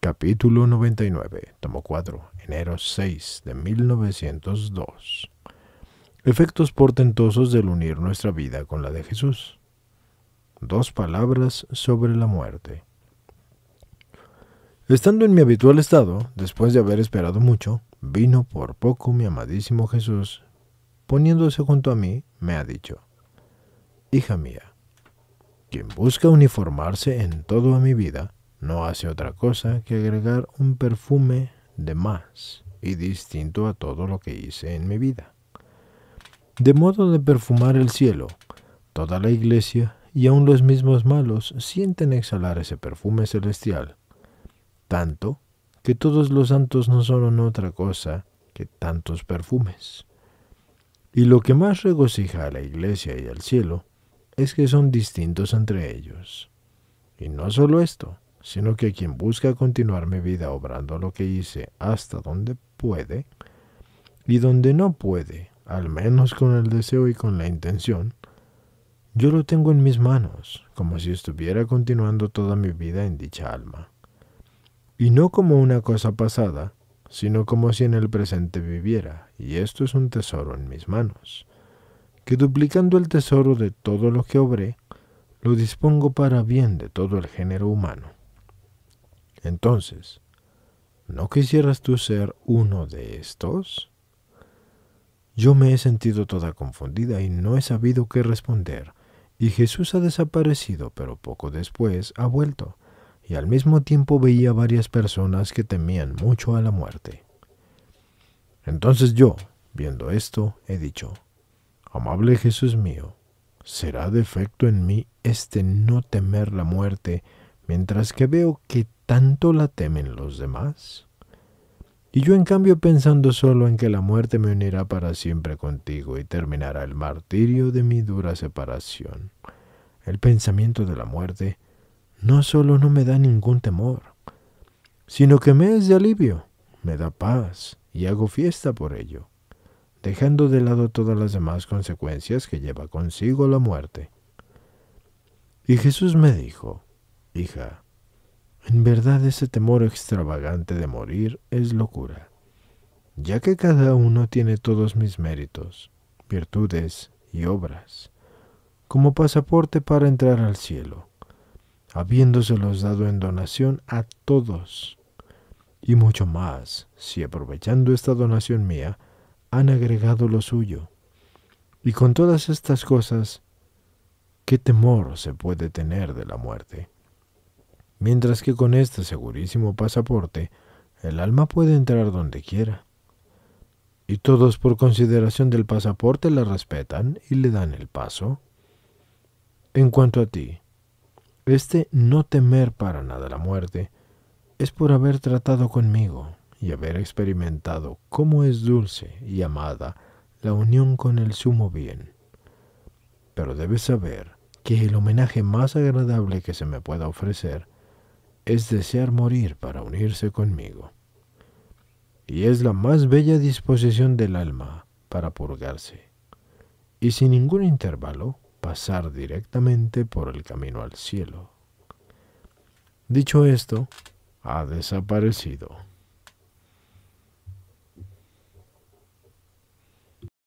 Capítulo 99, tomo 4, enero 6 de 1902. Efectos portentosos del unir nuestra vida con la de Jesús. Dos palabras sobre la muerte. Estando en mi habitual estado, después de haber esperado mucho, vino por poco mi amadísimo Jesús, poniéndose junto a mí, me ha dicho, Hija mía, quien busca uniformarse en todo a mi vida, no hace otra cosa que agregar un perfume de más y distinto a todo lo que hice en mi vida. De modo de perfumar el cielo, toda la iglesia y aun los mismos malos sienten exhalar ese perfume celestial tanto que todos los santos no son otra cosa que tantos perfumes. Y lo que más regocija a la iglesia y al cielo es que son distintos entre ellos. Y no solo esto, sino que quien busca continuar mi vida obrando lo que hice hasta donde puede, y donde no puede, al menos con el deseo y con la intención, yo lo tengo en mis manos, como si estuviera continuando toda mi vida en dicha alma y no como una cosa pasada, sino como si en el presente viviera, y esto es un tesoro en mis manos, que duplicando el tesoro de todo lo que obré, lo dispongo para bien de todo el género humano. Entonces, ¿no quisieras tú ser uno de estos? Yo me he sentido toda confundida y no he sabido qué responder, y Jesús ha desaparecido, pero poco después ha vuelto y al mismo tiempo veía varias personas que temían mucho a la muerte. Entonces yo, viendo esto, he dicho, Amable Jesús mío, ¿será defecto en mí este no temer la muerte mientras que veo que tanto la temen los demás? Y yo en cambio pensando solo en que la muerte me unirá para siempre contigo y terminará el martirio de mi dura separación. El pensamiento de la muerte no solo no me da ningún temor, sino que me es de alivio, me da paz y hago fiesta por ello, dejando de lado todas las demás consecuencias que lleva consigo la muerte. Y Jesús me dijo, hija, en verdad ese temor extravagante de morir es locura, ya que cada uno tiene todos mis méritos, virtudes y obras, como pasaporte para entrar al cielo habiéndoselos dado en donación a todos, y mucho más, si aprovechando esta donación mía, han agregado lo suyo. Y con todas estas cosas, ¿qué temor se puede tener de la muerte? Mientras que con este segurísimo pasaporte, el alma puede entrar donde quiera. Y todos por consideración del pasaporte la respetan y le dan el paso. En cuanto a ti, este no temer para nada la muerte es por haber tratado conmigo y haber experimentado cómo es dulce y amada la unión con el sumo bien. Pero debes saber que el homenaje más agradable que se me pueda ofrecer es desear morir para unirse conmigo. Y es la más bella disposición del alma para purgarse. Y sin ningún intervalo, pasar directamente por el camino al cielo. Dicho esto, ha desaparecido.